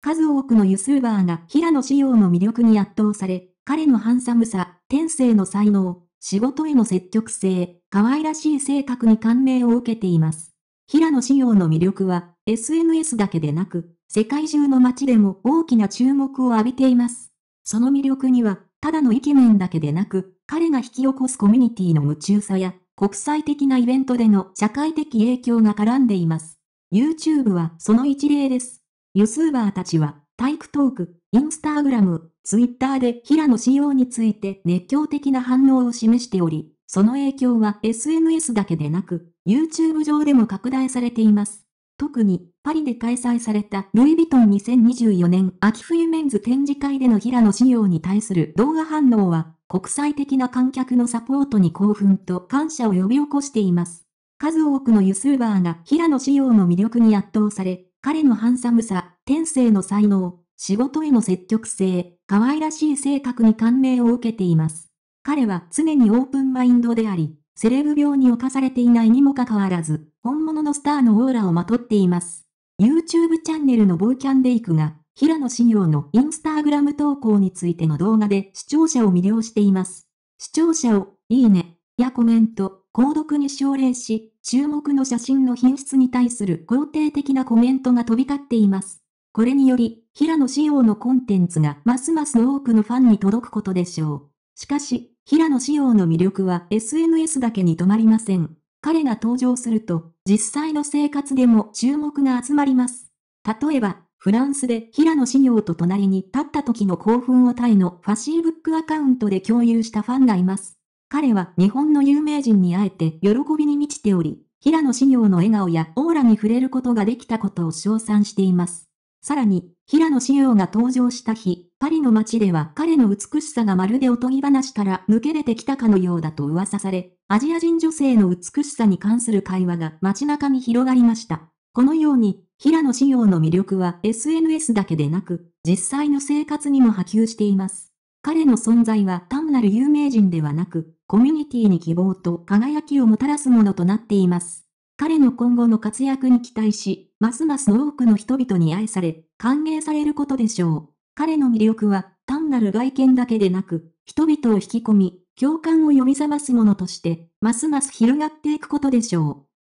数多くのユスーバーが平野紫耀の魅力に圧倒され、彼のハンサムさ、天性の才能、仕事への積極性、可愛らしい性格に感銘を受けています。平野紫耀の魅力は、SNS だけでなく、世界中の街でも大きな注目を浴びています。その魅力には、ただのイケメンだけでなく、彼が引き起こすコミュニティの夢中さや、国際的なイベントでの社会的影響が絡んでいます。YouTube はその一例です。ユスーバーたちは、タイクトーク、インスタグラム、ツイッターで平野仕様について熱狂的な反応を示しており、その影響は SNS だけでなく、YouTube 上でも拡大されています。特に、パリで開催されたルイ・ヴィトン2024年秋冬メンズ展示会での平野仕様に対する動画反応は、国際的な観客のサポートに興奮と感謝を呼び起こしています。数多くのユスーバーが平野仕様の魅力に圧倒され、彼のハンサムさ、天性の才能、仕事への積極性、可愛らしい性格に感銘を受けています。彼は常にオープンマインドであり、セレブ病に侵されていないにもかかわらず、本物のスターのオーラをまとっています。YouTube チャンネルのボーキャンデイクが、平野志陽のインスタグラム投稿についての動画で視聴者を魅了しています。視聴者を、いいね、やコメント、購読に奨励し、注目の写真の品質に対する肯定的なコメントが飛び交っています。これにより、平野志陽のコンテンツがますます多くのファンに届くことでしょう。しかし、平野志陽の魅力は SNS だけに止まりません。彼が登場すると、実際の生活でも注目が集まります。例えば、フランスで平野志陽と隣に立った時の興奮をタイのファシーブックアカウントで共有したファンがいます。彼は日本の有名人に会えて喜びに満ちており、平野志陽の笑顔やオーラに触れることができたことを称賛しています。さらに、平野志陽が登場した日、パリの街では彼の美しさがまるでおとぎ話から抜け出てきたかのようだと噂され、アジア人女性の美しさに関する会話が街中に広がりました。このように、平野志陽の魅力は SNS だけでなく、実際の生活にも波及しています。彼の存在は単なる有名人ではなく、コミュニティに希望と輝きをもたらすものとなっています。彼の今後の活躍に期待し、ますます多くの人々に愛され、歓迎されることでしょう。彼の魅力は、単なる外見だけでなく、人々を引き込み、共感を呼び覚ますものとして、ますます広がっていくことでしょう。